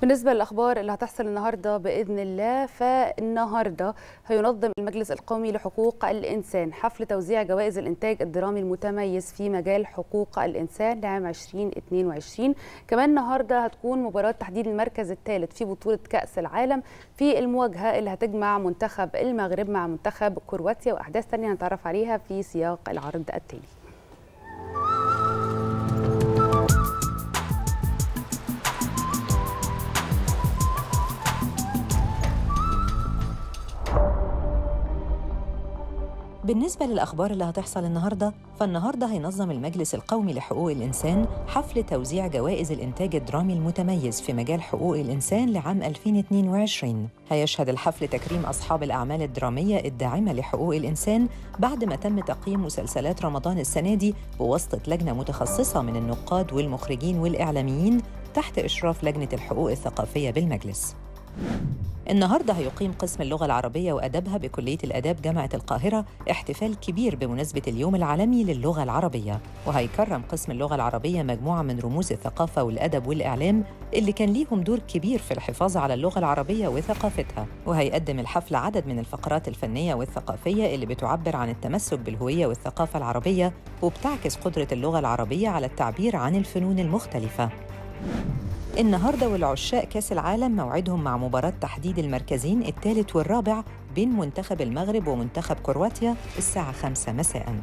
بالنسبة للأخبار اللي هتحصل النهاردة بإذن الله فالنهاردة هينظم المجلس القومي لحقوق الإنسان. حفل توزيع جوائز الإنتاج الدرامي المتميز في مجال حقوق الإنسان لعام 2022 كمان النهاردة هتكون مباراة تحديد المركز الثالث في بطولة كأس العالم في المواجهة اللي هتجمع منتخب المغرب مع منتخب كرواتيا وأحداث تانية هنتعرف عليها في سياق العرض التالي. بالنسبة للأخبار اللي هتحصل النهاردة فالنهاردة هينظم المجلس القومي لحقوق الإنسان حفل توزيع جوائز الإنتاج الدرامي المتميز في مجال حقوق الإنسان لعام 2022 هيشهد الحفل تكريم أصحاب الأعمال الدرامية الداعمة لحقوق الإنسان بعد ما تم تقييم مسلسلات رمضان السنة دي بواسطة لجنة متخصصة من النقاد والمخرجين والإعلاميين تحت إشراف لجنة الحقوق الثقافية بالمجلس. النهارده هيقيم قسم اللغة العربية وأدبها بكلية الآداب جامعة القاهرة احتفال كبير بمناسبة اليوم العالمي للغة العربية، وهيكرم قسم اللغة العربية مجموعة من رموز الثقافة والأدب والإعلام اللي كان ليهم دور كبير في الحفاظ على اللغة العربية وثقافتها، وهيقدم الحفل عدد من الفقرات الفنية والثقافية اللي بتعبر عن التمسك بالهوية والثقافة العربية وبتعكس قدرة اللغة العربية على التعبير عن الفنون المختلفة. النهارده والعشاق كأس العالم موعدهم مع مباراة تحديد المركزين الثالث والرابع بين منتخب المغرب ومنتخب كرواتيا الساعة 5 مساءً.